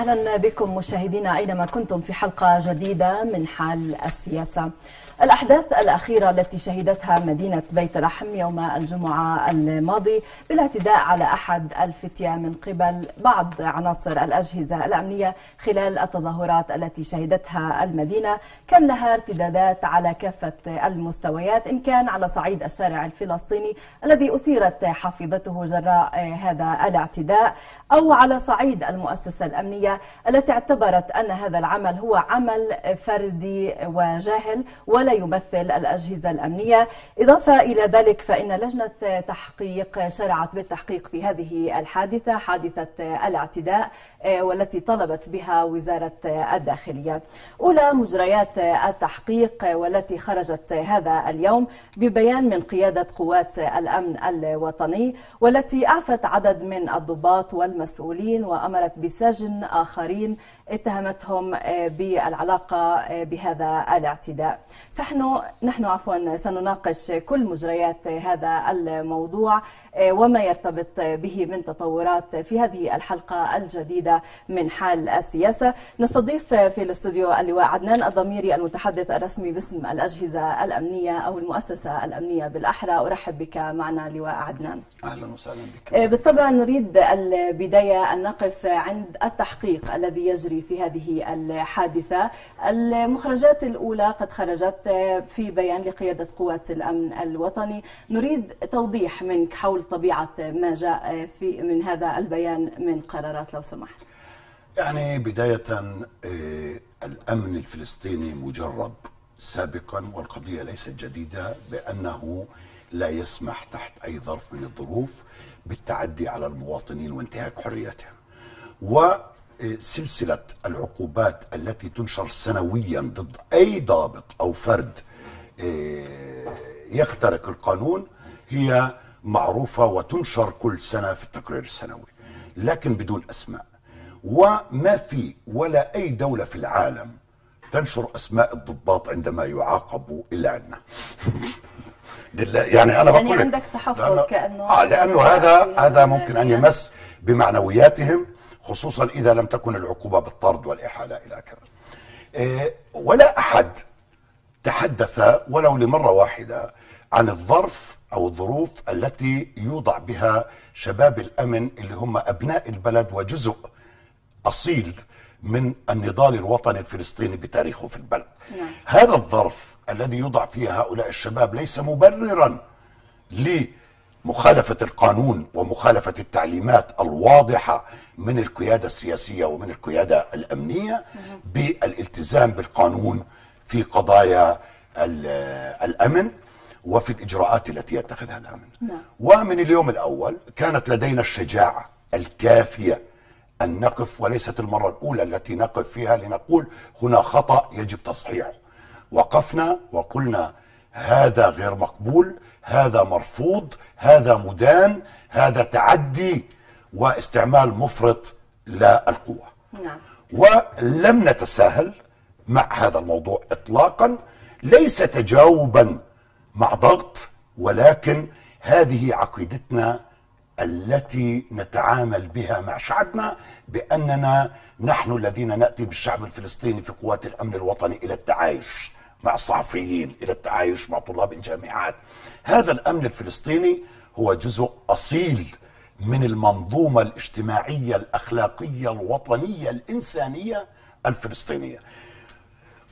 أهلا بكم مشاهدينا أينما كنتم في حلقة جديدة من حال السياسة. الأحداث الأخيرة التي شهدتها مدينة بيت لحم يوم الجمعة الماضي بالاعتداء على أحد الفتية من قبل بعض عناصر الأجهزة الأمنية خلال التظاهرات التي شهدتها المدينة كان لها ارتدادات على كافة المستويات إن كان على صعيد الشارع الفلسطيني الذي أثيرت حافظته جراء هذا الاعتداء أو على صعيد المؤسسة الأمنية التي اعتبرت أن هذا العمل هو عمل فردي وجاهل ولا يمثل الأجهزة الأمنية. إضافة إلى ذلك فإن لجنة تحقيق شرعت بالتحقيق في هذه الحادثة حادثة الاعتداء آه، والتي طلبت بها وزارة الداخلية. أولى مجريات التحقيق والتي خرجت هذا اليوم ببيان من قيادة قوات الأمن الوطني والتي أعفت عدد من الضباط والمسؤولين وأمرت بسجن آخرين اتهمتهم آه، بالعلاقة آه، بهذا الاعتداء. نحن نحن عفوا سنناقش كل مجريات هذا الموضوع آه، وما يرتبط به من تطورات في هذه الحلقة الجديدة من حال السياسة. نستضيف في الاستوديو اللواء عدنان الضميري المتحدث الرسمي باسم الأجهزة الأمنية أو المؤسسة الأمنية بالأحرى. أرحب بك معنا لواء عدنان. أهلا وسهلا بك. بالطبع نريد البداية أن نقف عند التحقيق. الذي يجري في هذه الحادثة. المخرجات الأولى قد خرجت في بيان لقيادة قوات الأمن الوطني. نريد توضيح منك حول طبيعة ما جاء في من هذا البيان من قرارات لو سمحت. يعني بداية آه، الأمن الفلسطيني مجرب سابقا والقضية ليست جديدة بأنه لا يسمح تحت أي ظرف من الظروف بالتعدي على المواطنين وانتهاك حريتهم. وسلسلة العقوبات التي تنشر سنويا ضد أي ضابط أو فرد آه، يخترق القانون هي معروفة وتنشر كل سنة في التقرير السنوي لكن بدون أسماء. وما في ولا أي دولة في العالم تنشر أسماء الضباط عندما يعاقبوا إلا عندنا يعني أنا بقول يعني عندك تحفظ كأنه آه لأنه هذا هذا ممكن أن يمس بمعنوياتهم خصوصا إذا لم تكن العقوبة بالطرد والإحالة إلى كذا إيه ولا أحد تحدث ولو لمرة واحدة عن الظرف أو الظروف التي يوضع بها شباب الأمن اللي هم أبناء البلد وجزء أصيل من النضال الوطني الفلسطيني بتاريخه في البلد نعم. هذا الظرف الذي يوضع فيه هؤلاء الشباب ليس مبررا لمخالفة القانون ومخالفة التعليمات الواضحة من القيادة السياسية ومن القيادة الأمنية بالالتزام بالقانون في قضايا الأمن وفي الإجراءات التي يتخذها الأمن نعم. ومن اليوم الأول كانت لدينا الشجاعة الكافية أن نقف وليست المرة الأولى التي نقف فيها لنقول هنا خطأ يجب تصحيحه وقفنا وقلنا هذا غير مقبول هذا مرفوض هذا مدان هذا تعدي واستعمال مفرط للقوة نعم. ولم نتساهل مع هذا الموضوع إطلاقا ليس تجاوبا مع ضغط ولكن هذه عقيدتنا التي نتعامل بها مع شعبنا بأننا نحن الذين نأتي بالشعب الفلسطيني في قوات الأمن الوطني إلى التعايش مع الصحفيين إلى التعايش مع طلاب الجامعات هذا الأمن الفلسطيني هو جزء أصيل من المنظومة الاجتماعية الأخلاقية الوطنية الإنسانية الفلسطينية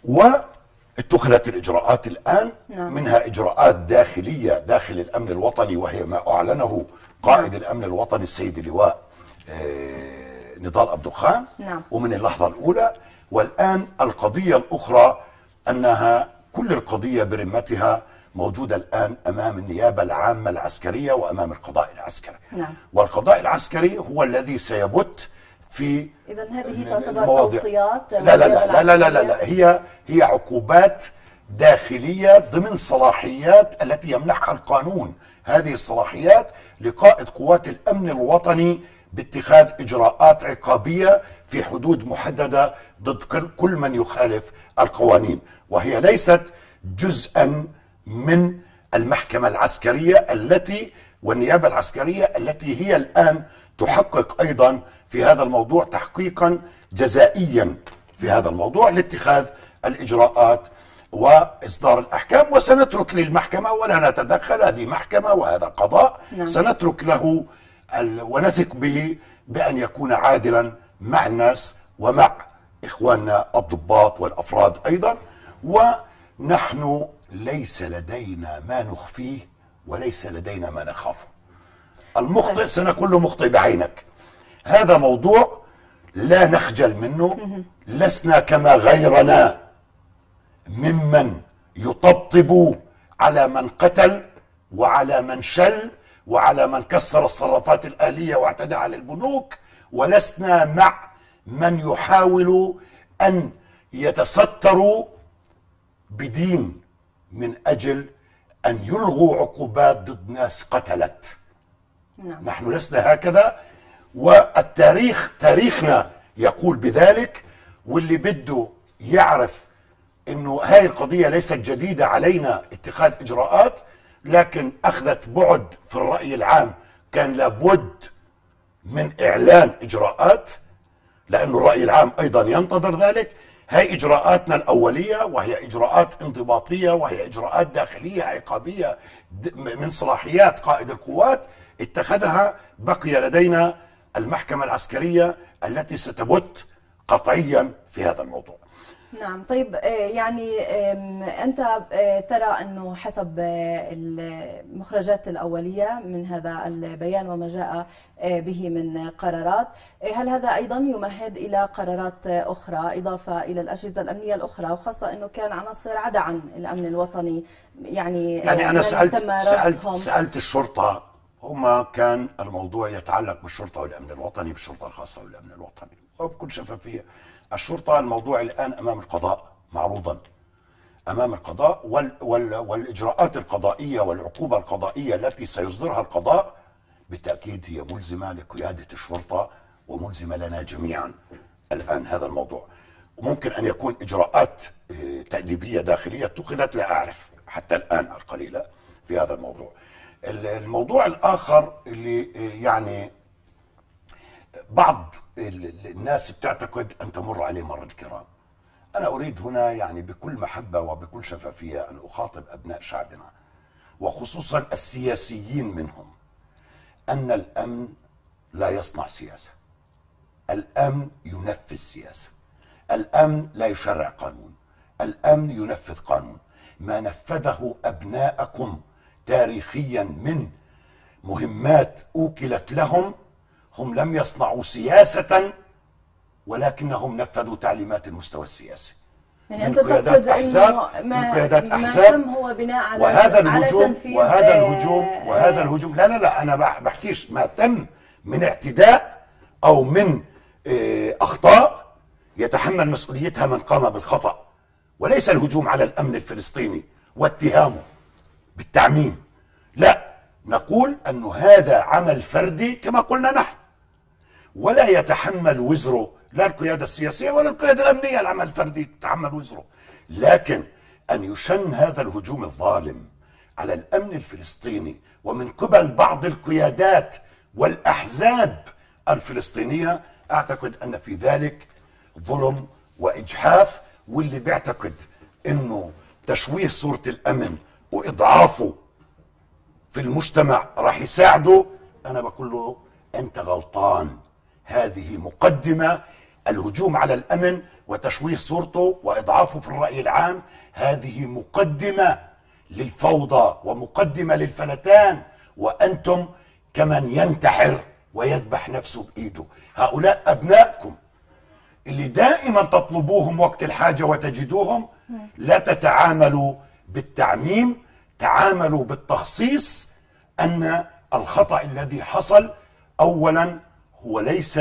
واتخذت الإجراءات الآن نعم. منها إجراءات داخلية داخل الأمن الوطني وهي ما أعلنه قائد نعم. الأمن الوطني السيد اللواء آه، نضال عبد الخان نعم. ومن اللحظة الأولى والآن القضية الأخرى أنها كل القضية برمتها موجودة الآن أمام النيابة العامة العسكرية وأمام القضاء العسكري. نعم. والقضاء العسكري هو الذي سيبت في اذا هذه تعتبر توصيات لا لا لا لا لا, لا, لا, لا. هي هي عقوبات داخلية ضمن صلاحيات التي يمنحها القانون. هذه الصلاحيات لقائد قوات الأمن الوطني باتخاذ إجراءات عقابية في حدود محددة ضد كل من يخالف القوانين وهي ليست جزءا من المحكمة العسكرية التي والنيابة العسكرية التي هي الآن تحقق أيضا في هذا الموضوع تحقيقا جزائيا في هذا الموضوع لاتخاذ الإجراءات وإصدار الأحكام وسنترك للمحكمة ولا نتدخل هذه محكمة وهذا قضاء نعم. سنترك له ونثق به بأن يكون عادلا مع الناس ومع إخواننا الضباط والأفراد أيضا ونحن ليس لدينا ما نخفيه وليس لدينا ما نخافه. المخطئ سنقول له مخطئ بعينك. هذا موضوع لا نخجل منه لسنا كما غيرنا ممن يطبطب على من قتل وعلى من شل وعلى من كسر الصرافات الآلية واعتدى على البنوك ولسنا مع من يحاول أن يتستروا بدين من أجل أن يلغوا عقوبات ضد ناس قتلت. نعم. نحن لسنا هكذا والتاريخ تاريخنا يقول بذلك واللي بده يعرف إنه هاي القضية ليست جديدة علينا اتخاذ إجراءات لكن أخذت بعد في الرأي العام. كان لابد من إعلان إجراءات. لأن الرأي العام أيضا ينتظر ذلك. هي إجراءاتنا الأولية وهي إجراءات انضباطية وهي إجراءات داخلية عقابية من صلاحيات قائد القوات اتخذها بقي لدينا المحكمة العسكرية التي ستبت قطعيا في هذا الموضوع. نعم طيب آه، يعني أنت آه، ترى أنه حسب آه، المخرجات الأولية من هذا البيان وما جاء به من قرارات هل هذا أيضا يمهد إلى قرارات أخرى إضافة إلى الأجهزة الأمنية الأخرى وخاصة أنه كان عناصر عدا عن الأمن الوطني يعني يعني أنا سألت سألت. سألت الشرطة هما كان الموضوع يتعلق بالشرطة والأمن الوطني بالشرطة الخاصة والأمن الوطني وبكل شفافية الشرطة الموضوع الآن أمام القضاء معروضا. أمام القضاء وال وال والإجراءات القضائية والعقوبة القضائية التي سيصدرها القضاء بالتأكيد هي ملزمة لقيادة الشرطة وملزمة لنا جميعا الآن هذا الموضوع. وممكن أن يكون إجراءات آه، تأديبية داخلية اتخذت لا أعرف حتى الآن القليلة في هذا الموضوع. ال- الموضوع الآخر اللي آه، يعني بعض ال- ال- الناس بتعتقد أن تمر عليه مر الكرام. أنا أريد هنا يعني بكل محبة وبكل شفافية أن أخاطب أبناء شعبنا وخصوصا السياسيين منهم أن الأمن لا يصنع سياسة. الأمن ينفذ سياسة. الأمن لا يشرع قانون. الأمن ينفذ قانون. ما نفذه أبناءكم تاريخيا من مهمات أوكلت لهم هم لم يصنعوا سياسة ولكنهم نفذوا تعليمات المستوى السياسي. يعني من أنت قيادات تقصد من ما, قيادات ما أحزاب تم هو بناء على وهذا على الهجوم تنفيذ وهذا آه، الهجوم وهذا الهجوم لا لا لا أنا بح- بحكيش ما تم من اعتداء أو من آه، أخطاء يتحمل مسؤوليتها من قام بالخطأ. وليس الهجوم على الأمن الفلسطيني واتهامه بالتعميم. لا نقول أن هذا عمل فردي كما قلنا نحن. ولا يتحمل وزره لا القيادة السياسية ولا القيادة الأمنية العمل الفردي تتحمل وزره. لكن أن يشن هذا الهجوم الظالم على الأمن الفلسطيني ومن قبل بعض القيادات والأحزاب الفلسطينية أعتقد أن في ذلك ظلم وإجحاف. واللي بيعتقد أنه تشويه صورة الأمن وإضعافه في المجتمع راح يساعده أنا بقول له أنت غلطان. هذه مقدمة الهجوم على الأمن وتشويه صورته وإضعافه في الرأي العام. هذه مقدمة للفوضى ومقدمة للفلتان وأنتم كمن ينتحر ويذبح نفسه بإيده. هؤلاء أبنائكم اللي دائما تطلبوهم وقت الحاجة وتجدوهم لا تتعاملوا بالتعميم تعاملوا بالتخصيص أن الخطأ الذي حصل اولا هو ليس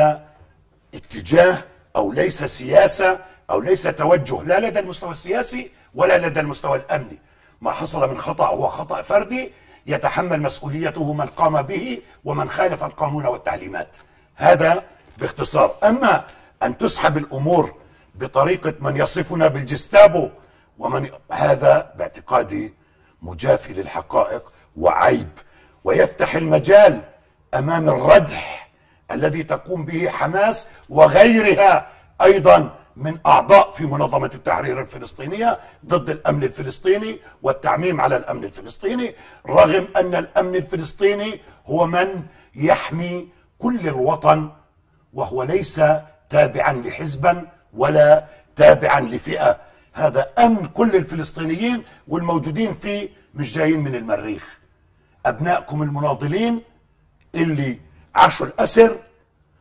اتجاه أو ليس سياسة أو ليس توجه لا لدى المستوى السياسي ولا لدى المستوى الأمني. ما حصل من خطأ هو خطأ فردي يتحمل مسؤوليته من قام به ومن خالف القانون والتعليمات. هذا باختصار. أما أن تسحب الأمور بطريقة من يصفنا بالجستابو ومن هذا باعتقادي مجافي للحقائق وعيب. ويفتح المجال أمام الردح الذي تقوم به حماس وغيرها أيضا من أعضاء في منظمة التحرير الفلسطينية ضد الأمن الفلسطيني والتعميم على الأمن الفلسطيني رغم أن الأمن الفلسطيني هو من يحمي كل الوطن وهو ليس تابعا لحزبا ولا تابعا لفئة. هذا أمن كل الفلسطينيين والموجودين فيه مش جايين من المريخ. ابنائكم المناضلين اللي عاشوا الأسر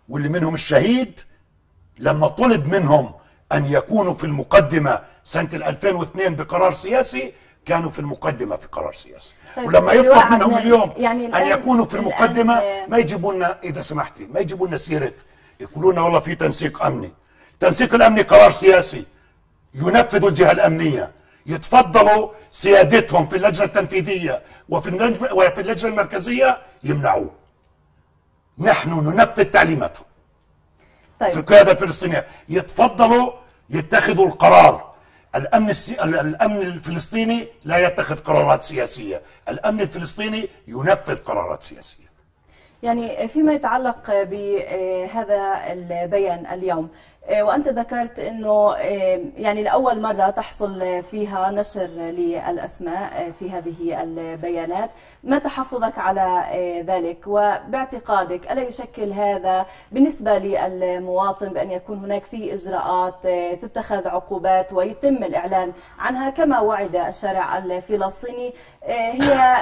واللي منهم الشهيد لما طلب منهم أن يكونوا في المقدمة سنة 2002 بقرار سياسي كانوا في المقدمة في قرار سياسي. طيب، ولما يطلب منهم اليوم يعني الآن- يكونوا في المقدمة الآن- ما يجيبوا لنا إذا سمحتي ما يجيبوا لنا سيرة يقولوا لنا والله في تنسيق أمني. تنسيق الأمني قرار سياسي ينفذ الجهة الأمنية يتفضلوا سيادتهم في اللجنة التنفيذية وفي وفي اللجنة المركزية يمنعوه. نحن ننفذ تعليماتهم في طيب القيادة الفلسطينية. يتفضلوا يتخذوا القرار. الأمن السي... ال- الأمن الفلسطيني لا يتخذ قرارات سياسية. الأمن الفلسطيني ينفذ قرارات سياسية. يعني فيما يتعلق بهذا البيان اليوم وأنت ذكرت أنه يعني لأول مرة تحصل فيها نشر للأسماء في هذه البيانات. ما تحفظك على ذلك؟ وباعتقادك ألا يشكل هذا بالنسبة للمواطن بأن يكون هناك في إجراءات تتخذ عقوبات ويتم الإعلان عنها؟ كما وعد الشارع الفلسطيني هي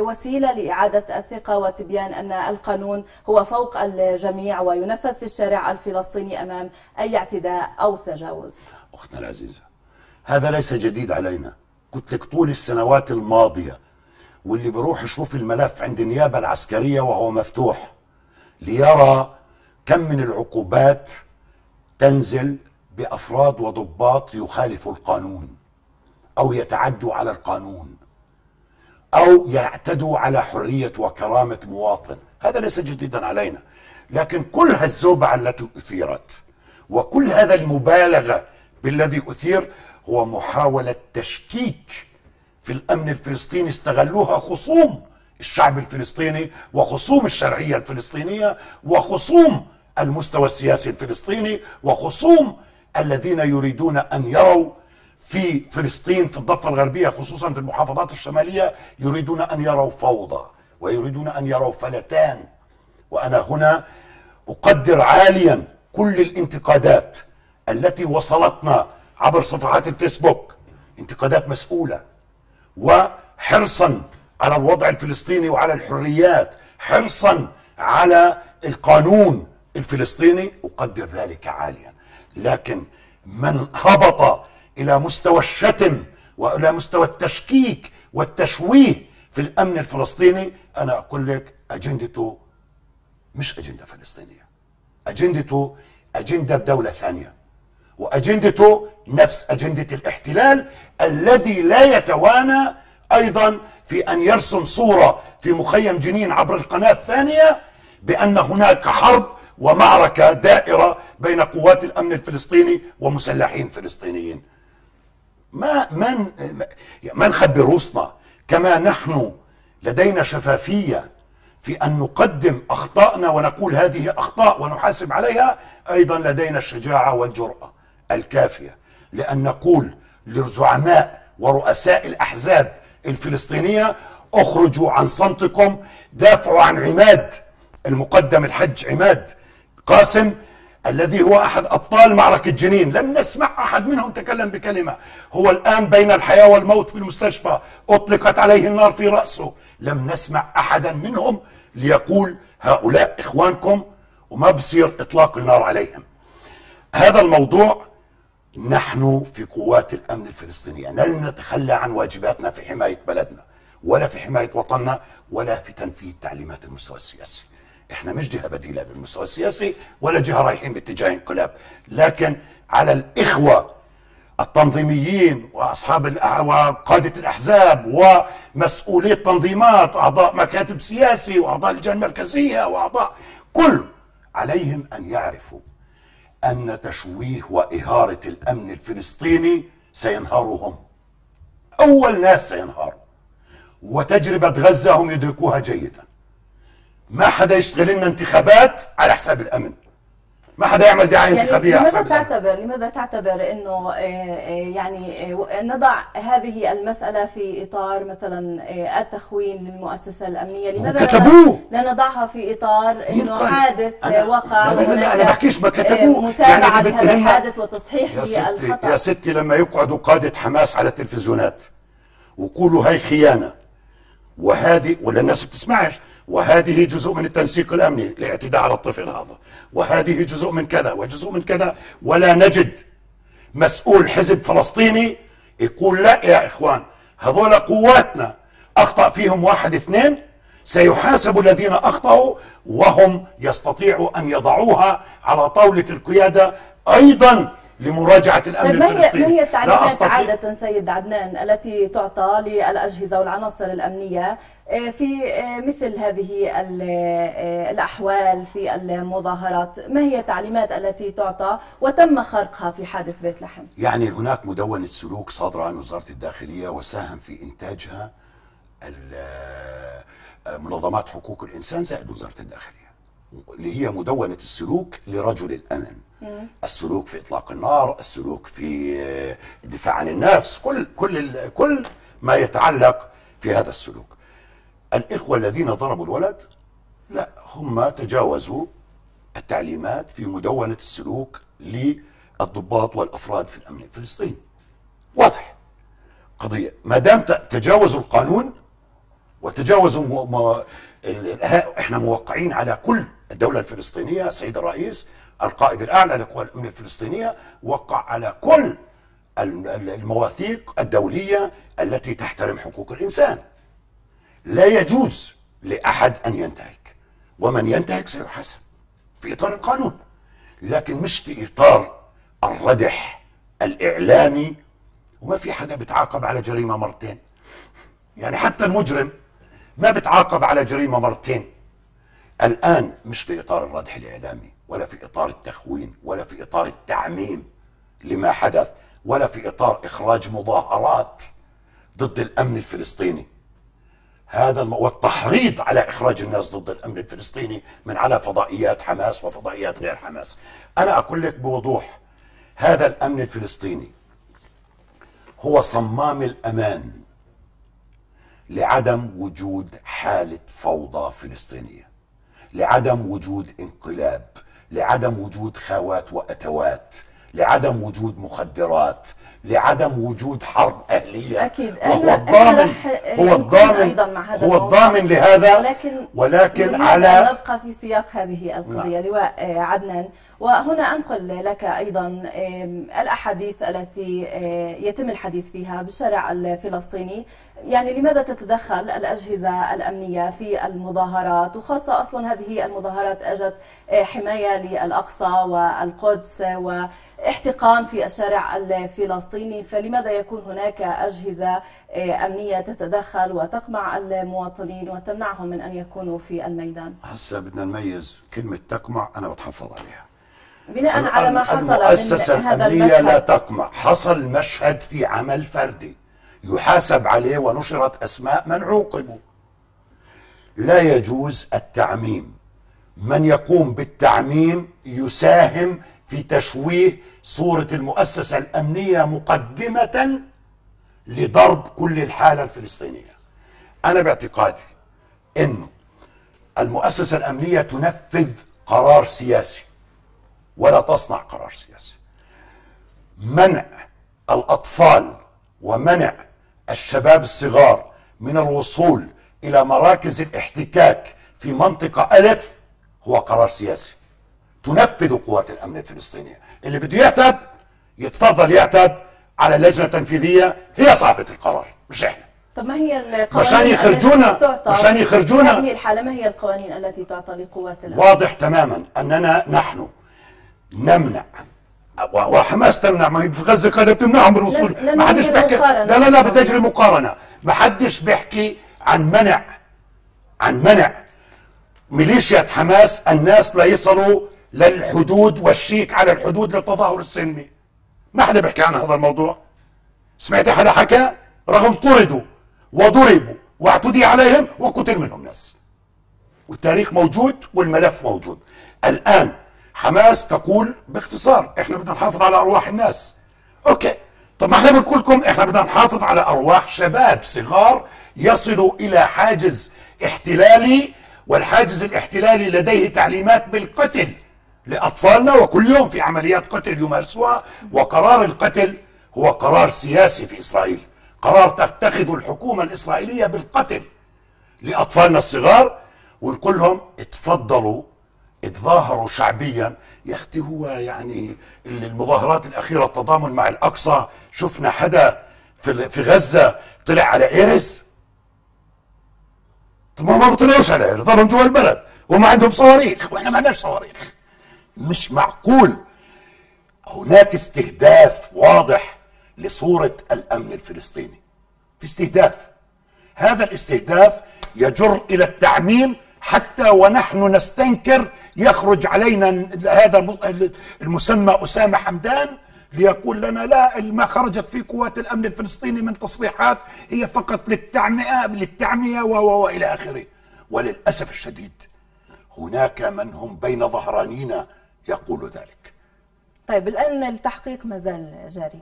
وسيلة لإعادة الثقة وتبيان أن القانون هو فوق الجميع وينفذ في الشارع الفلسطيني أمام أي اعتداء أو تجاوز. أختنا العزيزة هذا ليس جديد علينا. قلت لك طول السنوات الماضية واللي بيروح يشوف الملف عند النيابة العسكرية وهو مفتوح ليرى كم من العقوبات تنزل بأفراد وضباط يخالفوا القانون أو يتعدوا على القانون أو يعتدوا على حرية وكرامة مواطن. هذا ليس جديدا علينا لكن كل هالزوبعه التي أثيرت. وكل هذا المبالغة بالذي أثير هو محاولة تشكيك في الأمن الفلسطيني. استغلوها خصوم الشعب الفلسطيني وخصوم الشرعية الفلسطينية وخصوم المستوى السياسي الفلسطيني وخصوم الذين يريدون أن يروا في فلسطين في الضفة الغربية خصوصا في المحافظات الشمالية يريدون أن يروا فوضى ويريدون أن يروا فلتان. وأنا هنا أقدر عاليا كل الانتقادات التي وصلتنا عبر صفحات الفيسبوك انتقادات مسؤولة. وحرصا على الوضع الفلسطيني وعلى الحريات حرصا على القانون الفلسطيني أقدر ذلك عاليا. لكن من هبط إلى مستوى الشتم وإلى مستوى التشكيك والتشويه في الأمن الفلسطيني أنا أقول لك أجندته مش أجندة فلسطينية. أجندته أجندة بدوله ثانية. واجندته نفس أجندة الاحتلال الذي لا يتوانى أيضا في أن يرسم صورة في مخيم جنين عبر القناة الثانية بأن هناك حرب ومعركة دائرة بين قوات الأمن الفلسطيني ومسلحين فلسطينيين. ما ما ما نخبي رؤوسنا كما نحن لدينا شفافية في أن نقدم أخطائنا ونقول هذه أخطاء ونحاسب عليها أيضا لدينا الشجاعة والجرأة الكافية لأن نقول للزعماء ورؤساء الأحزاب الفلسطينية اخرجوا عن صمتكم دافعوا عن عماد المقدم الحج عماد قاسم الذي هو أحد أبطال معركة جنين. لم نسمع أحد منهم تكلم بكلمة. هو الآن بين الحياة والموت في المستشفى أطلقت عليه النار في رأسه. لم نسمع أحدا منهم ليقول هؤلاء إخوانكم وما بصير إطلاق النار عليهم. هذا الموضوع نحن في قوات الأمن الفلسطينية. لن نتخلى عن واجباتنا في حماية بلدنا ولا في حماية وطننا ولا في تنفيذ تعليمات المستوى السياسي. إحنا مش جهة بديلة للمستوى السياسي ولا جهة رايحين باتجاه انقلاب. لكن على الإخوة التنظيميين وأصحاب وقادة الأحزاب ومسؤولي التنظيمات وأعضاء مكاتب سياسي وأعضاء اللجان المركزية وأعضاء كل عليهم أن يعرفوا أن تشويه وإهارة الأمن الفلسطيني سينهاروا هم أول ناس سينهاروا. وتجربة غزة هم يدركوها جيدا. ما حدا يشتغل لنا انتخابات على حساب الأمن. ما حدا يعمل دعايه يعني انتخابيه لماذا تعتبر لماذا تعتبر إنه آه، آه، يعني آه، نضع هذه المسألة في إطار مثلا التخوين للمؤسسة الأمنية لماذا كتبوه. لا نضعها في إطار إنه؟ حادث أنا- وقع أنا بحكيش ما كتبوه. متابعة يعني بتهمنا- الحادث وتصحيح يا ستي للخطأ يا ستي لما يقعدوا قادة حماس على التلفزيونات ويقولوا هاي خيانة وهذه ولا الناس بتسمعش وهذه جزء من التنسيق الأمني الاعتداء على الطفل هذا وهذه جزء من كذا وجزء من كذا. ولا نجد مسؤول حزب فلسطيني يقول لا يا إخوان هذول قواتنا. أخطأ فيهم واحد اثنين سيحاسب الذين أخطأوا وهم يستطيعوا أن يضعوها على طاولة القيادة أيضا. لمراجعة الأمن طيب ما هي الفلسطيني. ما هي التعليمات عادة سيد عدنان التي تعطى للأجهزة والعناصر الأمنية آه، في آه، مثل هذه آه، الأحوال في المظاهرات؟ ما هي التعليمات التي تعطى وتم خرقها في حادث بيت لحم؟ يعني هناك مدونة سلوك صادرة عن وزارة الداخلية وساهم في إنتاجها ال- منظمات حقوق الإنسان زائد وزارة الداخلية. اللي هي مدونة السلوك لرجل الأمن. السلوك في إطلاق النار السلوك في الدفاع عن النفس كل كل كل ما يتعلق في هذا السلوك. الإخوة الذين ضربوا الولد لا هم تجاوزوا التعليمات في مدونة السلوك للضباط والأفراد في الأمن الفلسطيني. واضح. قضية. ما دام تجاوزوا القانون وتجاوزوا ال- ها- إحنا موقعين على كل الدولة الفلسطينية السيد الرئيس القائد الأعلى لقوى الأمن الفلسطينية وقع على كل ال- ال- المواثيق الدولية التي تحترم حقوق الإنسان. لا يجوز لأحد أن ينتهك. ومن ينتهك سيحاسب في إطار القانون. لكن مش في إطار الردح الإعلامي. وما في حدا بيتعاقب على جريمة مرتين. يعني حتى المجرم ما بتعاقب على جريمة مرتين. الآن مش في إطار الردح الإعلامي ولا في إطار التخوين ولا في إطار التعميم لما حدث ولا في إطار إخراج مظاهرات ضد الأمن الفلسطيني. هذا الم... والتحريض على إخراج الناس ضد الأمن الفلسطيني من على فضائيات حماس وفضائيات غير حماس. أنا أقول لك بوضوح هذا الأمن الفلسطيني هو صمام الأمان لعدم وجود حالة فوضى فلسطينية. لعدم وجود انقلاب لعدم وجود خاوات وأتوات لعدم وجود مخدرات لعدم وجود حرب أهلية. أكيد. وهو الضامن هو الضامن هو. الضامن لهذا ولكن ولكن على نبقى في سياق هذه القضية. لواء آه، عدنان وهنا أنقل لك أيضا آم، الأحاديث التي آه، يتم الحديث فيها بالشارع الفلسطيني. يعني لماذا تتدخل الأجهزة الأمنية في المظاهرات؟ وخاصة أصلا هذه المظاهرات أجت آه، حماية للأقصى والقدس وإحتقان في الشارع الفلسطيني. فلماذا يكون هناك أجهزة آه، أمنية تتدخل وتقمع المواطنين وتمنعهم من أن يكونوا في الميدان؟ هسه بدنا نميز كلمة تقمع أنا بتحفظ عليها. بناء على ما حصل من هذا الأمنية لا المشهد تقمع. حصل مشهد في عمل فردي. يحاسب عليه ونشرت أسماء من عوقبوا. لا يجوز التعميم. من يقوم بالتعميم يساهم في تشويه صورة المؤسسة الأمنية مقدمة لضرب كل الحالة الفلسطينية. أنا باعتقادي أنه المؤسسة الأمنية تنفذ قرار سياسي ولا تصنع قرار سياسي. منع الأطفال ومنع الشباب الصغار من الوصول إلى مراكز الاحتكاك في منطقة ألف هو قرار سياسي. تنفذ قوات الأمن الفلسطينية. اللي بده يعتب يتفضل يعتب على لجنة تنفيذية هي صاحبة القرار مش إحنا طب ما هي القوانين مشان يخرجونا- مشان يخرجونا. هذه الحالة ما هي القوانين التي تعطى لقوات الأمن واضح تماما أننا نحن نمنع وحماس تمنع ما هي في غزة قاعدة بتمنعهم من الوصول ما حدش بيحكي. لا لا لا بدي اجري مقارنة ما حدش بيحكي عن منع عن منع ميليشيا حماس الناس لا يصلوا للحدود والشيك على الحدود للتظاهر السلمي. ما حدا بيحكي عن هذا الموضوع؟ سمعت حدا حكى؟ رغم طردوا وضربوا واعتدي عليهم وقتل منهم ناس. والتاريخ موجود والملف موجود. الآن حماس تقول باختصار إحنا بدنا نحافظ على أرواح الناس. أوكي طب ما إحنا بنقول لكم إحنا بدنا نحافظ على أرواح شباب صغار يصلوا إلى حاجز احتلالي والحاجز الاحتلالي لديه تعليمات بالقتل. لأطفالنا وكل يوم في عمليات قتل يمارسوها. وقرار القتل هو قرار سياسي في إسرائيل. قرار تتخذ الحكومة الإسرائيلية بالقتل لأطفالنا الصغار ونقول اتفضلوا اتظاهروا شعبيا. يا أختي هو يعني المظاهرات الأخيرة التضامن مع الأقصى. شفنا حدا في في غزة طلع على إيرس. طب ما ما بيطلعوش على إيرس؟ ظلوا جوا البلد. وما عندهم صواريخ. وإحنا ما عندناش صواريخ. مش معقول. هناك استهداف واضح لصورة الأمن الفلسطيني. في استهداف. هذا الاستهداف يجر إلى التعميم حتى ونحن نستنكر يخرج علينا هذا المسمى أسامة حمدان ليقول لنا لا ما خرجت في قوات الأمن الفلسطيني من تصريحات هي فقط للتعمئة للتعمية وإلى آخره. وللأسف الشديد هناك من هم بين ظهرانينا يقول ذلك. طيب الآن التحقيق ما زال جاري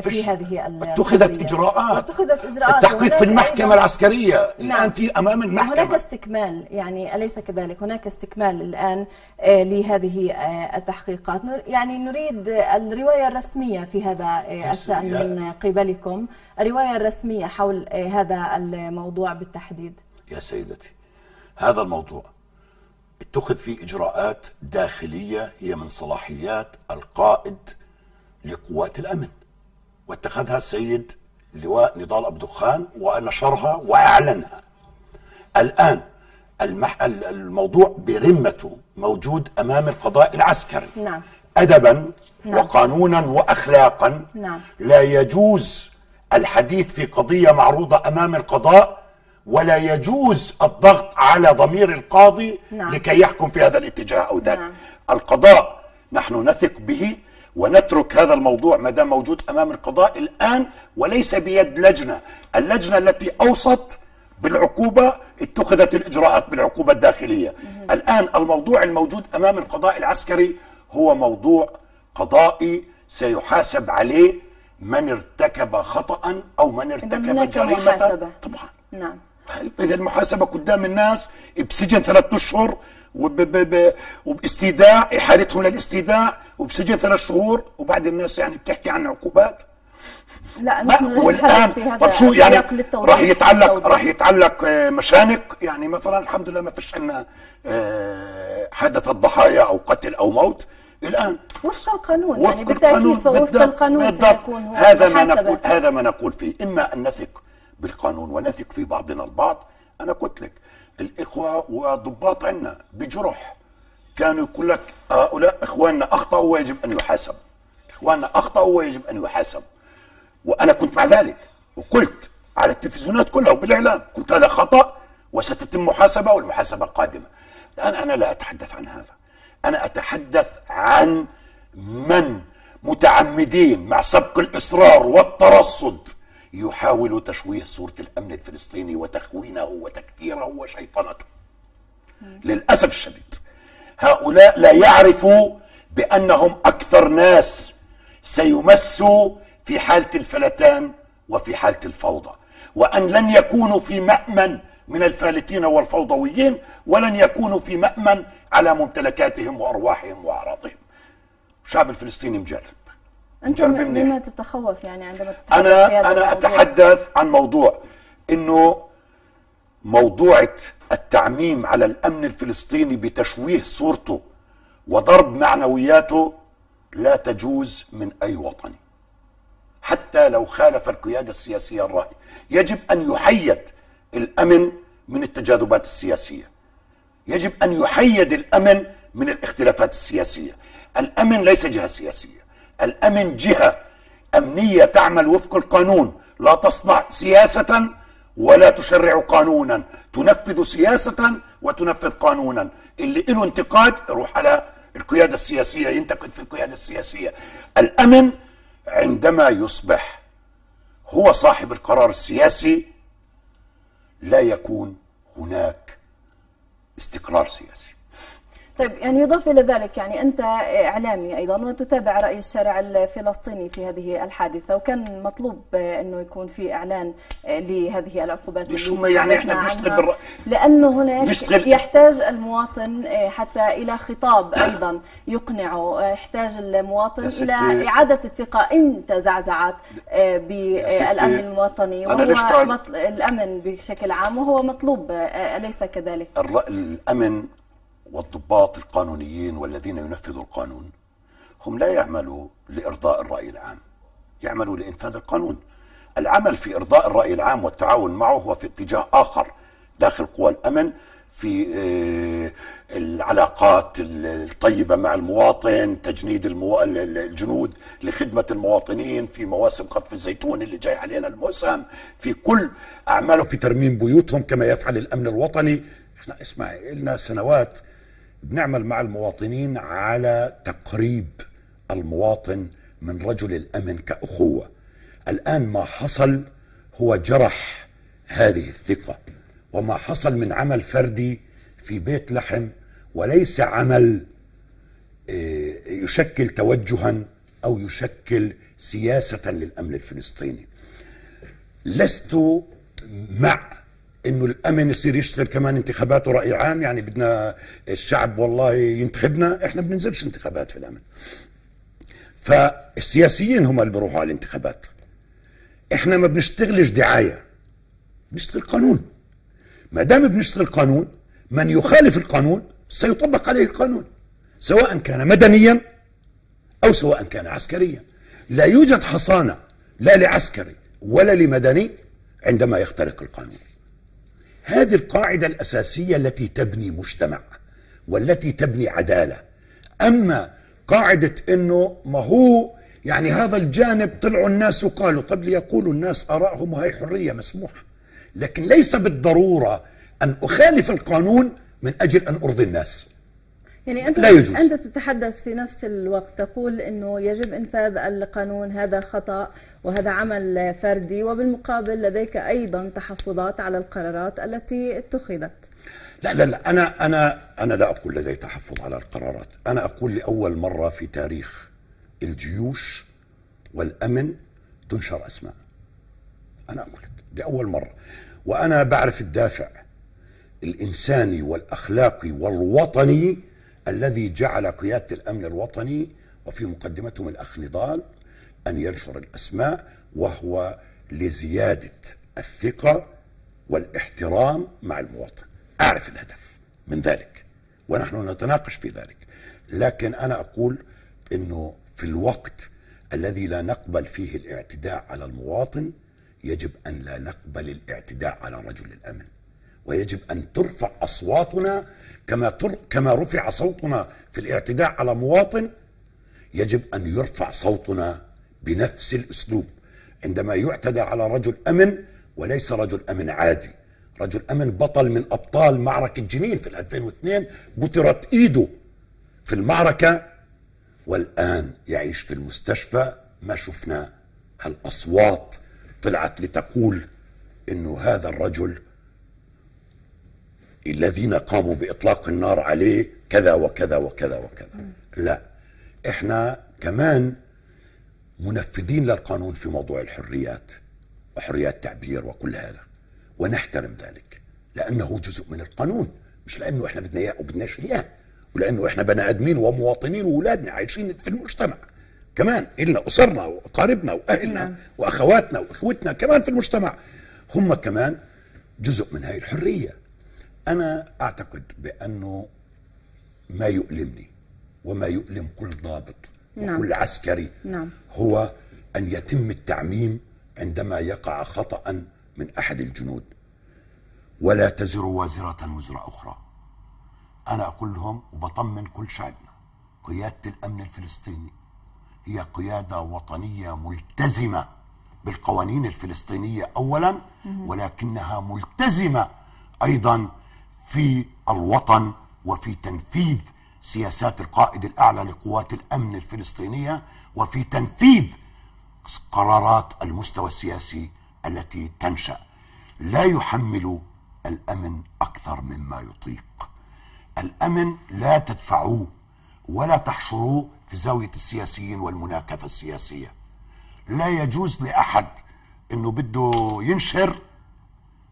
في هذه اتخذت إجراءات. اتخذت إجراءات. التحقيق في المحكمة العسكرية نعم. الان في أمام المحكمة. هناك استكمال يعني أليس كذلك؟ هناك استكمال الآن آه، لهذه آه، التحقيقات. يعني نريد الرواية الرسمية في هذا آه، الشأن من قبلكم. الرواية الرسمية حول هذا الموضوع بالتحديد. يا سيدتي هذا الموضوع اتخذ فيه إجراءات داخلية هي من صلاحيات القائد لقوات الأمن واتخذها السيد لواء نضال أبو دخان ونشرها وأعلنها الآن المح... الموضوع برمته موجود أمام القضاء العسكري نعم. أدبا نعم. وقانونا وأخلاقا نعم. لا يجوز الحديث في قضية معروضة أمام القضاء ولا يجوز الضغط على ضمير القاضي نعم. لكي يحكم في هذا الاتجاه أو ذاك نعم. القضاء نحن نثق به ونترك هذا الموضوع ما دام موجود أمام القضاء الآن وليس بيد لجنة، اللجنة التي أوصت بالعقوبة اتخذت الإجراءات بالعقوبة الداخلية. الآن الموضوع الموجود أمام القضاء العسكري هو موضوع قضائي سيحاسب عليه من ارتكب خطأ أو من ارتكب جريمة محاسبة. طبعا نعم إذا المحاسبة قدام الناس بسجن ثلاثة أشهر وباستيداع إحالتهم للاستيداع وبسجن ثلاث شهور وبعد الناس يعني بتحكي عن عقوبات. لا والان طب شو يعني راح يتعلق راح يتعلق آه، مشانق يعني مثلا الحمد لله ما فيش عندنا آه، حدث الضحايا أو قتل أو موت. الآن وفق القانون وفق يعني بالتاكيد فوفق القانون سيكون هو هذا ما نقول هذا ما نقول فيه. إما أن نثق بالقانون ونثق في بعضنا البعض. أنا قلت لك الإخوة وضباط عندنا بجرح كانوا يقول لك هؤلاء إخواننا اخطاوا ويجب أن يحاسبوا إخواننا اخطاوا ويجب أن يحاسبوا وأنا كنت مع ذلك وقلت على التلفزيونات كلها وبالإعلام قلت هذا خطأ وستتم محاسبة والمحاسبة قادمة. الآن أنا لا أتحدث عن هذا. أنا أتحدث عن من؟ متعمدين مع سبق الإصرار والترصد. يحاول تشويه صورة الأمن الفلسطيني وتخوينه وتكفيره وشيطنته. للأسف الشديد هؤلاء لا يعرفوا بأنهم أكثر ناس سيمسوا في حالة الفلتان وفي حالة الفوضى. وأن لن يكونوا في مأمن من الفالتين والفوضويين ولن يكونوا في مأمن على ممتلكاتهم وأرواحهم وأعراضهم. الشعب الفلسطيني مجرب أنت مما تتخوف يعني عندما تتحدث أنا في هذا أنا أتحدث عن موضوع إنه موضوع التعميم على الأمن الفلسطيني بتشويه صورته وضرب معنوياته لا تجوز من أي وطني حتى لو خالف القيادة السياسية الراي يجب أن يحيد الأمن من التجاذبات السياسية. يجب أن يحيد الأمن من الاختلافات السياسية. الأمن ليس جهة سياسية. الأمن جهة أمنية تعمل وفق القانون. لا تصنع سياسة ولا تشرع قانونا. تنفذ سياسة وتنفذ قانونا. اللي له انتقاد يروح على القيادة السياسية ينتقد في القيادة السياسية. الأمن عندما يصبح هو صاحب القرار السياسي لا يكون هناك استقرار سياسي. طيب يعني يضاف إلى ذلك يعني أنت إعلامي أيضا وتتابع رأي الشارع الفلسطيني في هذه الحادثة وكان مطلوب إنه يكون في إعلان لهذه العقوبات ليش هم يعني إحنا بنشتغل بالر... لأنه هناك. يحتاج المواطن حتى إلى خطاب أيضا يقنعه. يحتاج المواطن إلى إعادة الثقة إن تزعزعت بالامن الوطني. وهو مطل... الأمن بشكل عام وهو مطلوب أليس كذلك؟ الر... والضباط القانونيين والذين ينفذوا القانون هم لا يعملوا لإرضاء الرأي العام يعملوا لإنفاذ القانون. العمل في إرضاء الرأي العام والتعاون معه هو في اتجاه آخر داخل قوى الأمن في العلاقات الطيبة مع المواطن تجنيد المو... الجنود لخدمة المواطنين في مواسم قطف الزيتون اللي جاي علينا الموسم في كل أعماله. في ترميم بيوتهم كما يفعل الأمن الوطني. إحنا اسمع لنا سنوات بنعمل مع المواطنين على تقريب المواطن من رجل الأمن كأخوة. الآن ما حصل هو جرح هذه الثقة وما حصل من عمل فردي في بيت لحم وليس عمل يشكل توجها أو يشكل سياسة للأمن الفلسطيني. لست مع إنه الأمن يصير يشتغل كمان انتخابات ورأي عام يعني بدنا الشعب والله ينتخبنا إحنا بننزلش انتخابات في الأمن. فالسياسيين هم اللي بيروحوا على الانتخابات. إحنا ما بنشتغلش دعاية بنشتغل قانون. ما دام بنشتغل قانون من يخالف القانون سيطبق عليه القانون سواء كان مدنيا أو سواء كان عسكريا. لا يوجد حصانة لا لعسكري ولا لمدني عندما يخترق القانون. هذه القاعدة الأساسية التي تبني مجتمع والتي تبني عدالة. أما قاعدة أنه ما هو يعني هذا الجانب طلعوا الناس وقالوا طب ليقولوا الناس آرائهم وهي حرية مسموحة. لكن ليس بالضرورة أن أخالف القانون من أجل أن أرضي الناس. يعني أنت لا يجوز. أنت تتحدث في نفس الوقت تقول أنه يجب إنفاذ القانون هذا خطأ وهذا عمل فردي وبالمقابل لديك أيضا تحفظات على القرارات التي اتخذت. لا لا لا أنا أنا أنا لا أقول لدي تحفظ على القرارات. أنا أقول لأول مرة في تاريخ الجيوش والأمن تنشر أسماء. أنا أقول لك لأول مرة. وأنا بعرف الدافع الإنساني والأخلاقي والوطني الذي جعل قيادة الأمن الوطني وفي مقدمتهم الأخ نضال أن ينشر الأسماء وهو لزيادة الثقة والاحترام مع المواطن. أعرف الهدف من ذلك ونحن نتناقش في ذلك لكن أنا أقول أنه في الوقت الذي لا نقبل فيه الاعتداء على المواطن يجب أن لا نقبل الاعتداء على رجل الأمن. ويجب أن ترفع أصواتنا كما كما رفع صوتنا في الاعتداء على مواطن. يجب أن يرفع صوتنا بنفس الأسلوب. عندما يعتدى على رجل أمن وليس رجل أمن عادي. رجل أمن بطل من أبطال معركة جنين في 2002 بترت إيده في المعركة والآن يعيش في المستشفى ما شفناه. هالاصوات طلعت لتقول إنه هذا الرجل الذين قاموا بإطلاق النار عليه كذا وكذا وكذا وكذا. لا إحنا كمان منفذين للقانون في موضوع الحريات وحريات التعبير وكل هذا ونحترم ذلك لأنه جزء من القانون مش لأنه إحنا بدنا إياه وبدناش إياه ولأنه إحنا بني آدمين ومواطنين وأولادنا عايشين في المجتمع. كمان إلنا أسرنا وأقاربنا وأهلنا نعم. وأخواتنا وإخوتنا كمان في المجتمع. هم كمان جزء من هاي الحرية. أنا أعتقد بأنه ما يؤلمني وما يؤلم كل ضابط نعم. وكل عسكري نعم. هو أن يتم التعميم عندما يقع خطأ من أحد الجنود ولا تزر وازرة وزر أخرى أنا أقول لهم وبطمن كل شعبنا قيادة الأمن الفلسطيني هي قيادة وطنية ملتزمة بالقوانين الفلسطينية أولا ولكنها ملتزمة أيضا في الوطن وفي تنفيذ سياسات القائد الأعلى لقوات الأمن الفلسطينية وفي تنفيذ قرارات المستوى السياسي التي تنشأ. لا يحمل الأمن أكثر مما يطيق. الأمن لا تدفعوه ولا تحشروه في زاوية السياسيين والمناكفة السياسية. لا يجوز لأحد أنه بده ينشر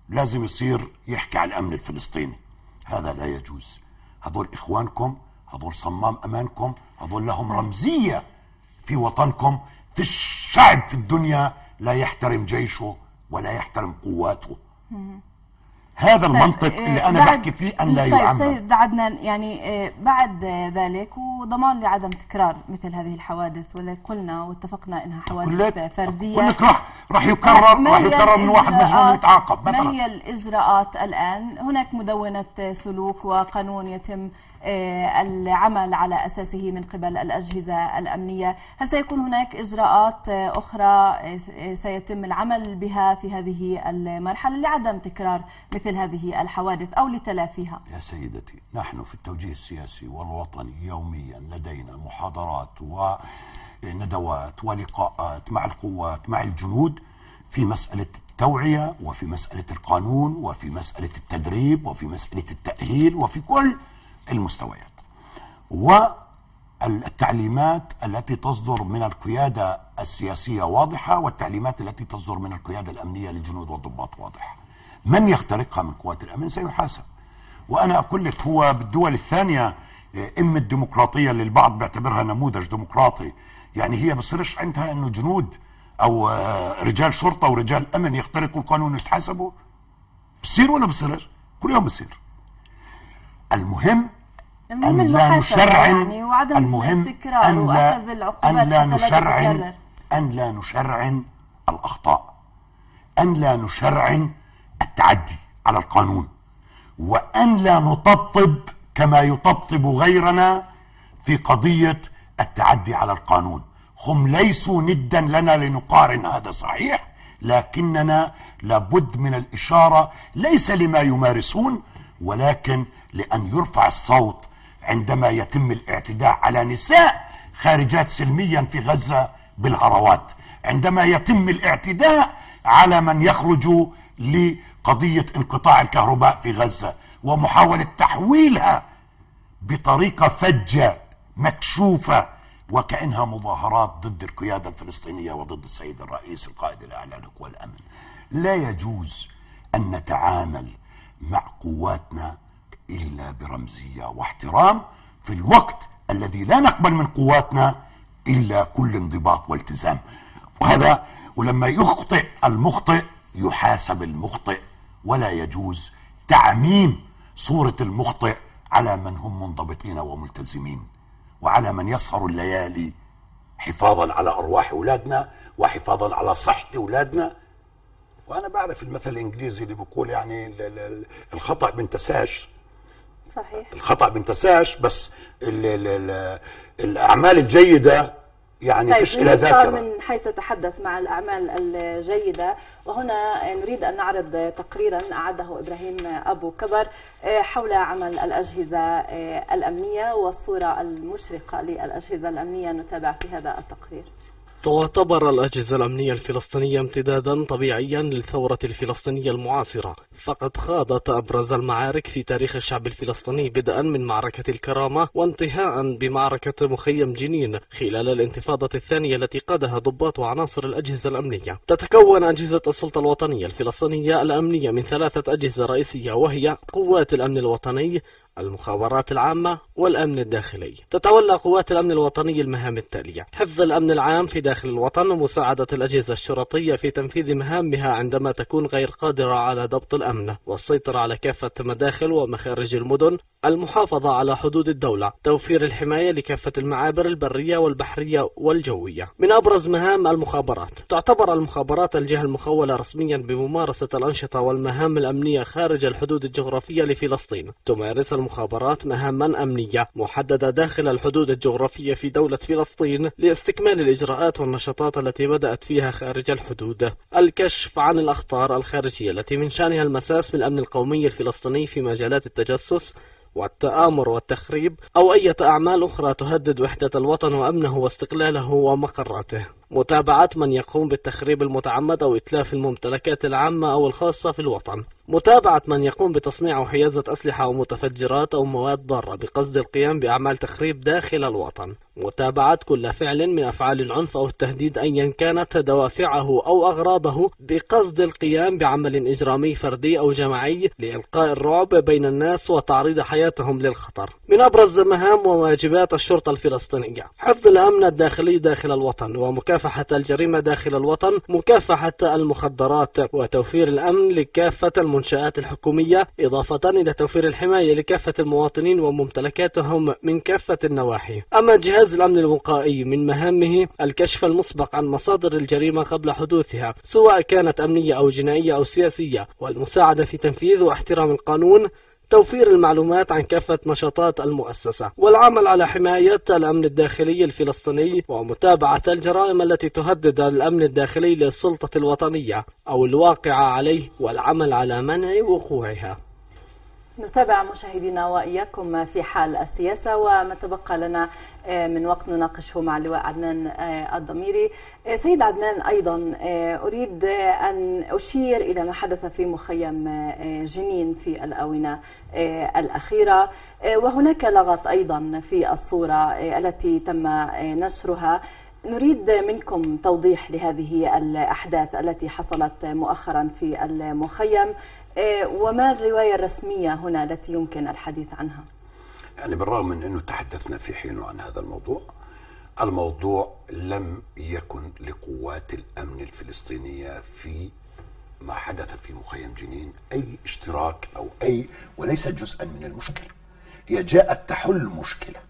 لازم يصير يحكي على الأمن الفلسطيني. هذا لا يجوز. هذول إخوانكم هذول صمام أمانكم هذول لهم رمزية في وطنكم في الشعب في الدنيا. لا يحترم جيشه ولا يحترم قواته. هذا المنطق طيب، اللي آه، أنا بعد- بحكي فيه أن لا طيب يعمم سيد عدنان يعني آه، بعد ذلك وضمان لعدم تكرار مثل هذه الحوادث واللي قلنا واتفقنا إنها حوادث فردية. كلك راح راح يكرر ما راح يكرر من واحد مجنون يتعاقب ما مثلا. هي الإجراءات الآن؟ هناك مدونة سلوك وقانون يتم آه، العمل على أساسه من قبل الأجهزة الأمنية. هل سيكون هناك س- آه، سيتم العمل بها في هذه المرحلة لعدم تكرار مثل هذه الحوادث أو لتلافيها. يا سيدتي نحن في التوجيه السياسي والوطني يوميا لدينا محاضرات وندوات ولقاءات مع القوات مع الجنود في مسألة التوعية وفي مسألة القانون وفي مسألة التدريب وفي مسألة التأهيل وفي كل المستويات. والتعليمات التي تصدر من القيادة السياسية واضحة والتعليمات التي تصدر من القيادة الأمنية للجنود والضباط واضحة. من يخترقها من قوات الأمن؟ سيحاسب. وأنا أقول لك هو بالدول الثانية إيه، أم الديمقراطية اللي البعض بيعتبرها نموذج ديمقراطي. يعني هي بصيرش عندها أنه جنود أو آه، رجال شرطة ورجال أمن يخترقوا القانون ويتحاسبوا؟ بصير ولا بصيرش؟ كل يوم بصير. المهم المهم أن لا نشرعن يعني وعدم المهم التكرار أن لا, وأخذ العقوبات أن لا نشرعن. أن لا نشرعن الأخطاء. أن لا نشرعن التعدي على القانون. وأن لا نطبطب كما يطبطب غيرنا في قضية التعدي على القانون. هم ليسوا ندا لنا لنقارن هذا صحيح لكننا لابد من الإشارة ليس لما يمارسون ولكن لأن يرفع الصوت عندما يتم الاعتداء على نساء خارجات سلميا في غزة بالهروات. عندما يتم الاعتداء على من يخرج لقضية انقطاع الكهرباء في غزة ومحاولة تحويلها بطريقة فجة مكشوفة وكأنها مظاهرات ضد القيادة الفلسطينية وضد السيد الرئيس القائد الأعلى لقوى الأمن. لا يجوز أن نتعامل مع قواتنا إلا برمزية واحترام في الوقت الذي لا نقبل من قواتنا إلا كل انضباط والتزام. وهذا ولما يخطئ المخطئ يحاسب المخطئ. ولا يجوز تعميم صورة المخطئ على من هم منضبطين وملتزمين وعلى من يسهر الليالي حفاظا على أرواح أولادنا وحفاظا على صحة أولادنا. وأنا بعرف المثل الإنجليزي اللي بيقول يعني ال- ال- الخطأ بنتساش صحيح. الخطأ بنتساش بس ال ال ال الأعمال الجيدة يعني إلى نختار ذاكرة. من حيث تتحدث مع الأعمال الجيدة. وهنا نريد أن نعرض تقريرا أعده إبراهيم أبو كبر حول عمل الأجهزة الأمنية والصورة المشرقة للأجهزة الأمنية. نتابع في هذا التقرير. تعتبر الأجهزة الأمنية الفلسطينية امتدادا طبيعيا للثورة الفلسطينية المعاصرة. فقد خاضت أبرز المعارك في تاريخ الشعب الفلسطيني بدءا من معركة الكرامة وانتهاء بمعركة مخيم جنين خلال الانتفاضة الثانية التي قادها ضباط وعناصر الأجهزة الأمنية. تتكون أجهزة السلطة الوطنية الفلسطينية الأمنية من ثلاثة أجهزة رئيسية وهي قوات الأمن الوطني المخابرات العامة والأمن الداخلي. تتولى قوات الأمن الوطني المهام التالية حفظ الأمن العام في داخل الوطن ومساعدة الأجهزة الشرطية في تنفيذ مهامها عندما تكون غير قادرة على ضبط الأمن. والسيطرة على كافة مداخل ومخارج المدن. المحافظة على حدود الدولة. توفير الحماية لكافة المعابر البرية والبحرية والجوية. من أبرز مهام المخابرات تعتبر المخابرات الجهة المخولة رسميا بممارسة الأنشطة والمهام الأمنية خارج الحدود الجغرافية لفلسطين. تمارس المخابرات مهاما أمنية محددة داخل الحدود الجغرافية في دولة فلسطين لاستكمال الإجراءات والنشاطات التي بدأت فيها خارج الحدود. الكشف عن الأخطار الخارجية التي من شأنها المساس بالأمن القومي الفلسطيني في مجالات التجسس والتآمر والتخريب أو أي أعمال أخرى تهدد وحدة الوطن وأمنه واستقلاله ومقراته. متابعة من يقوم بالتخريب المتعمد أو إتلاف الممتلكات العامة أو الخاصة في الوطن. متابعة من يقوم بتصنيع أو حيازة أسلحة أو متفجرات أو مواد ضارة بقصد القيام بأعمال تخريب داخل الوطن. متابعة كل فعل من أفعال العنف أو التهديد أيا كانت دوافعه أو أغراضه بقصد القيام بعمل إجرامي فردي أو جماعي لإلقاء الرعب بين الناس وتعريض حياتهم للخطر. من أبرز مهام وواجبات الشرطة الفلسطينية حفظ الأمن الداخلي داخل الوطن ومكافحة الجريمة داخل الوطن مكافحة المخدرات وتوفير الأمن لكافة المنشآت الحكومية إضافة إلى توفير الحماية لكافة المواطنين وممتلكاتهم من كافة النواحي. أما جهاز الأمن الوقائي من مهامه الكشف المسبق عن مصادر الجريمة قبل حدوثها سواء كانت أمنية أو جنائية أو سياسية والمساعدة في تنفيذ واحترام القانون توفير المعلومات عن كافة نشاطات المؤسسة والعمل على حماية الأمن الداخلي الفلسطيني ومتابعة الجرائم التي تهدد الأمن الداخلي للسلطة الوطنية أو الواقعة عليه والعمل على منع وقوعها. نتابع مشاهدينا وإياكم في حال السياسة وما تبقى لنا آه، من وقت نناقشه مع اللواء عدنان آه، الضميري. آه، سيد عدنان أيضا أريد أن أشير إلى ما حدث في مخيم جنين في الآونة الأخيرة وهناك لغط أيضا في الصورة التي تم نشرها نريد منكم توضيح لهذه الأحداث التي حصلت مؤخرا في المخيم. إيه، وما الرواية الرسمية هنا التي يمكن الحديث عنها؟ يعني بالرغم من أنه تحدثنا في حينه عن هذا الموضوع الموضوع لم يكن لقوات الأمن الفلسطينية في ما حدث في مخيم جنين أي اشتراك أو أي وليس جزءا من المشكلة هي جاءت تحل مشكلة.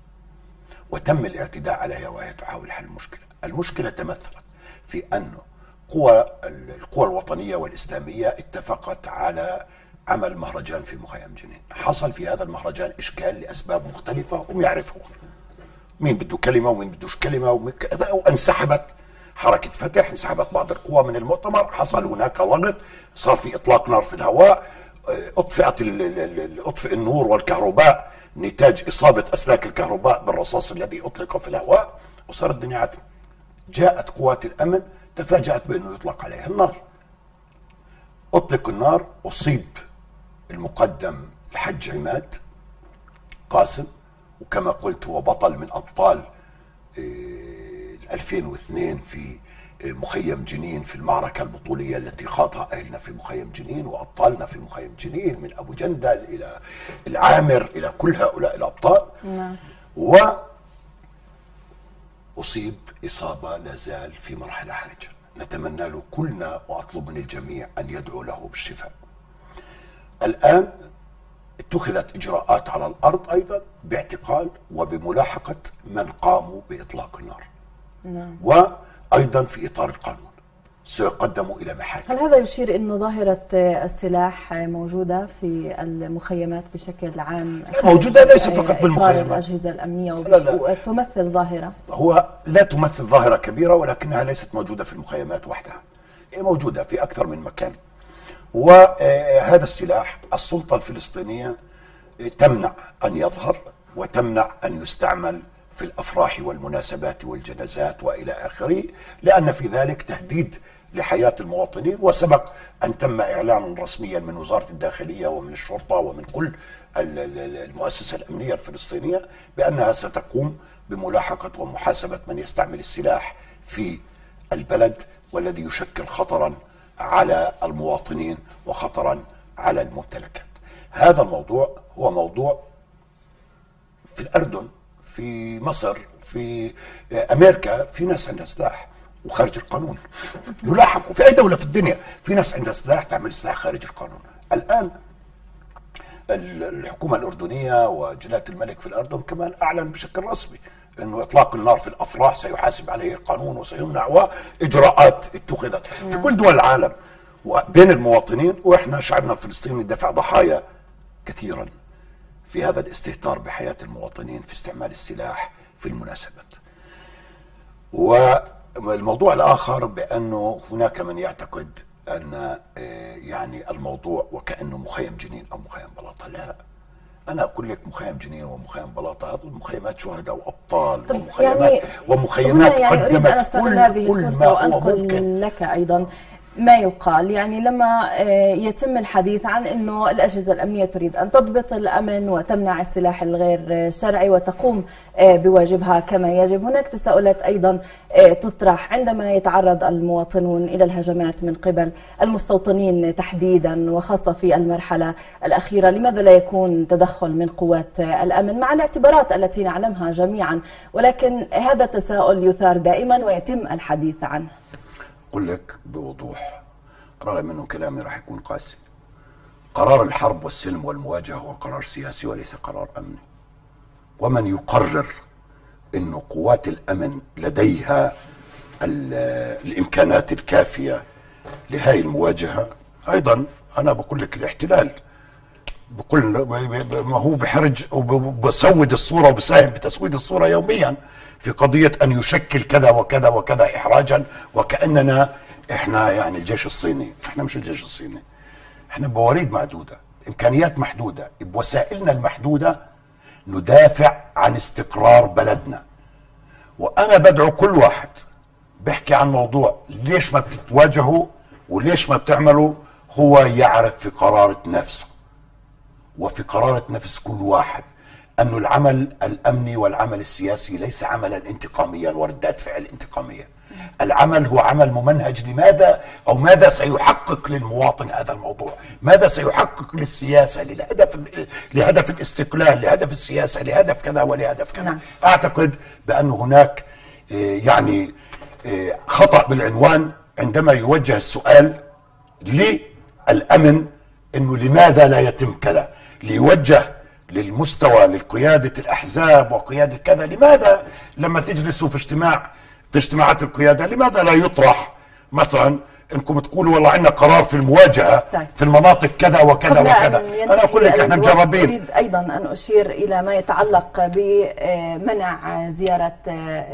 وتم الاعتداء عليها وهي تحاول حل المشكلة. المشكلة تمثلت في أنه قوى القوى الوطنية والإسلامية اتفقت على عمل مهرجان في مخيم جنين. حصل في هذا المهرجان إشكال لأسباب مختلفة هم يعرفون مين بده كلمة ومين بدوش كلمة وانسحبت حركة فتح انسحبت بعض القوى من المؤتمر حصل هناك لغط صار في إطلاق نار في الهواء أطفئت أطفئ النور والكهرباء نتاج إصابة أسلاك الكهرباء بالرصاص الذي أطلق في الهواء وصارت الدنيا عتم جاءت قوات الأمن تفاجأت بأنه يطلق عليها النار. أطلق النار أصيب المقدم الحج عماد قاسم وكما قلت هو بطل من أبطال 2002 آه، في مخيم جنين في المعركة البطولية التي خاضها أهلنا في مخيم جنين وأبطالنا في مخيم جنين من أبو جندل إلى العامر إلى كل هؤلاء الأبطال. نعم. و أصيب إصابة لا زال في مرحلة حرجة. نتمنى له كلنا وأطلب من الجميع أن يدعو له بالشفاء. الآن اتخذت إجراءات على الأرض أيضا باعتقال وبملاحقة من قاموا بإطلاق النار. نعم. وأيضا في إطار القانون. سيقدموا إلى محاكم. هل هذا يشير أن ظاهرة السلاح موجودة في المخيمات بشكل عام؟ موجودة ليس فقط بالمخيمات. الأجهزة الأمنية وتمثل ظاهرة؟ هو لا تمثل ظاهرة كبيرة ولكنها ليست موجودة في المخيمات وحدها. هي موجودة في أكثر من مكان. وهذا السلاح السلطة الفلسطينية تمنع أن يظهر وتمنع أن يستعمل في الأفراح والمناسبات والجنازات وإلى آخره لأن في ذلك تهديد لحياة المواطنين وسبق أن تم إعلان رسميا من وزارة الداخلية ومن الشرطة ومن كل المؤسسة الأمنية الفلسطينية بأنها ستقوم بملاحقة ومحاسبة من يستعمل السلاح في البلد والذي يشكل خطرا على المواطنين وخطرا على الممتلكات. هذا الموضوع هو موضوع في الأردن في مصر في أمريكا في ناس عندها سلاح وخارج القانون. يلاحقوا في أي دولة في الدنيا في ناس عندها سلاح تعمل سلاح خارج القانون. الآن الحكومة الأردنية وجلاله الملك في الأردن كمان أعلن بشكل رسمي انه إطلاق النار في الأفراح سيحاسب عليه القانون وسيمنع وإجراءات اتخذت في كل دول العالم. وبين المواطنين وإحنا شعبنا الفلسطيني دفع ضحايا كثيرا. في هذا الاستهتار بحياة المواطنين في استعمال السلاح في المناسبات. و الموضوع الآخر بأنه هناك من يعتقد أن آه، يعني الموضوع وكأنه مخيم جنين أو مخيم بلاطة. لا أنا أقول لك مخيم جنين ومخيم بلاطة. هذول مخيمات شهداء وأبطال طب ومخيمات يعني ومخيمات هنا يعني أريد أن قدمت استغل كل, هذه الفرصة وانقل ممكن. لك أيضا ما يقال. يعني لما آه، يتم الحديث عن إنه الأجهزة الأمنية تريد أن تضبط الأمن وتمنع السلاح الغير شرعي وتقوم آه، بواجبها كما يجب، هناك تساؤلات أيضا آه، تطرح عندما يتعرض المواطنون إلى الهجمات من قبل المستوطنين تحديدا وخاصة في المرحلة الأخيرة، لماذا لا يكون تدخل من قوات الأمن مع الاعتبارات التي نعلمها جميعا، ولكن هذا التساؤل يثار دائما ويتم الحديث عنه. أقول لك بوضوح رغم انه كلامي راح يكون قاسي. قرار الحرب والسلم والمواجهة هو قرار سياسي وليس قرار أمني. ومن يقرر إنه قوات الأمن لديها ال- الإمكانات الكافية لهذه المواجهة أيضا أنا بقول لك الاحتلال. بكل ما هو بحرج وبسود الصورة وبساهم بتسويد الصورة يوميا. في قضية أن يشكل كذا وكذا وكذا احراجا وكأننا إحنا يعني الجيش الصيني، إحنا مش الجيش الصيني. إحنا بواريد معدودة، إمكانيات محدودة، بوسائلنا المحدودة ندافع عن استقرار بلدنا. وأنا بدعو كل واحد بيحكي عن موضوع ليش ما بتتواجهوا وليش ما بتعملوا هو يعرف في قرارة نفسه وفي قرارة نفس كل واحد أن العمل الأمني والعمل السياسي ليس عملا انتقاميا وردات فعل انتقامية. العمل هو عمل ممنهج لماذا؟ أو ماذا سيحقق للمواطن هذا الموضوع؟ ماذا سيحقق للسياسة؟ لهدف, لهدف الاستقلال لهدف السياسة لهدف كذا ولهدف كذا. نعم. أعتقد بأن هناك آه، يعني آه، خطأ بالعنوان عندما يوجه السؤال للأمن أنه لماذا لا يتم كذا؟ ليوجه للمستوى لقيادة الأحزاب وقيادة كذا. لماذا لما تجلسوا في اجتماع في اجتماعات القيادة لماذا لا يطرح مثلا انكم تقولوا والله عندنا قرار في المواجهة طيب. في المناطق كذا وكذا وكذا. أنا أقول لك إحنا مجربين. أريد أيضا أن أشير إلى ما يتعلق بمنع زيارة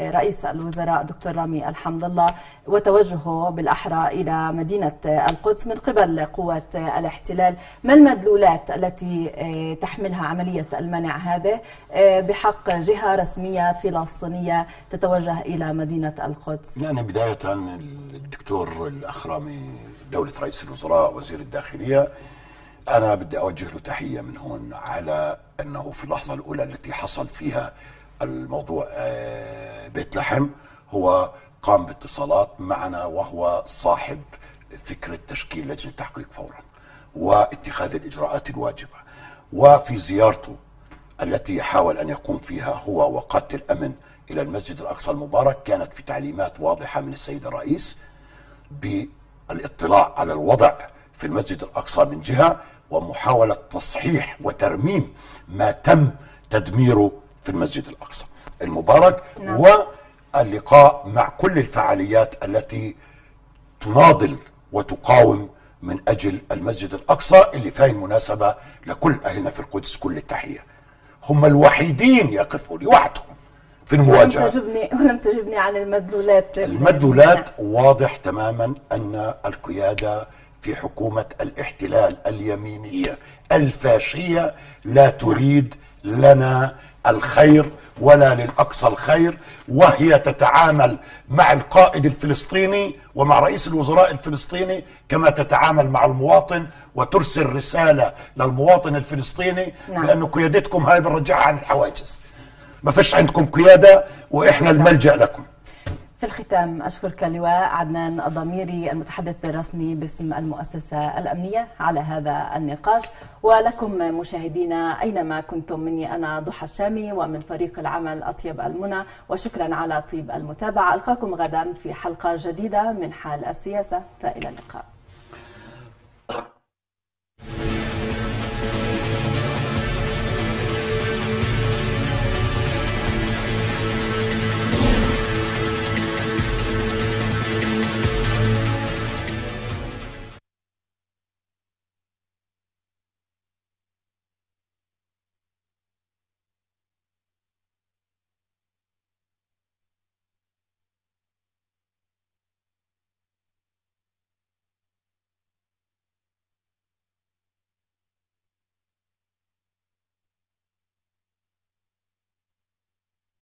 رئيس الوزراء دكتور رامي الحمد الله وتوجهه بالأحرى إلى مدينة القدس من قبل قوات الاحتلال. ما المدلولات التي تحملها عملية المنع هذه؟ بحق جهة رسمية فلسطينية تتوجه إلى مدينة القدس. يعني بداية الدكتور الأخرامي دولة رئيس الوزراء وزير الداخلية. أنا بدي أوجه له تحية من هون على أنه في اللحظة الأولى التي حصل فيها الموضوع آه، بيت لحم هو قام باتصالات معنا وهو صاحب فكرة تشكيل لجنة تحقيق فورا واتخاذ الإجراءات الواجبة. وفي زيارته التي حاول أن يقوم فيها هو وقادة الأمن إلى المسجد الأقصى المبارك كانت في تعليمات واضحة من السيد الرئيس بالاطلاع على الوضع في المسجد الأقصى من جهة ومحاولة تصحيح وترميم ما تم تدميره في المسجد الأقصى. المبارك نعم. واللقاء مع كل الفعاليات التي تناضل وتقاوم من أجل المسجد الأقصى اللي فيه المناسبة لكل أهلنا في القدس كل التحية. هم الوحيدين يقفوا لوحدهم. في ولم المواجهة. تجبني ولم تجبني عن المدلولات. المدلولات واضح تماما أن القيادة في حكومة الاحتلال اليمينية الفاشية لا تريد لنا الخير ولا للأقصى الخير وهي تتعامل مع القائد الفلسطيني ومع رئيس الوزراء الفلسطيني كما تتعامل مع المواطن وترسل رسالة للمواطن الفلسطيني نعم. بانه قيادتكم هاي بنرجعها عن الحواجز. ما فيش عندكم قيادة وإحنا الملجأ لكم. في الختام أشكرك اللواء عدنان الضميري المتحدث الرسمي باسم المؤسسة الأمنية على هذا النقاش ولكم مشاهدينا أينما كنتم مني أنا ضحى الشامي ومن فريق العمل أطيب المنى وشكرا على طيب المتابعة. ألقاكم غدا في حلقة جديدة من حال السياسة فإلى اللقاء.